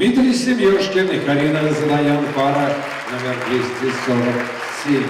Дмитрий Семьешкин и Карина Занаян, пара номер 247.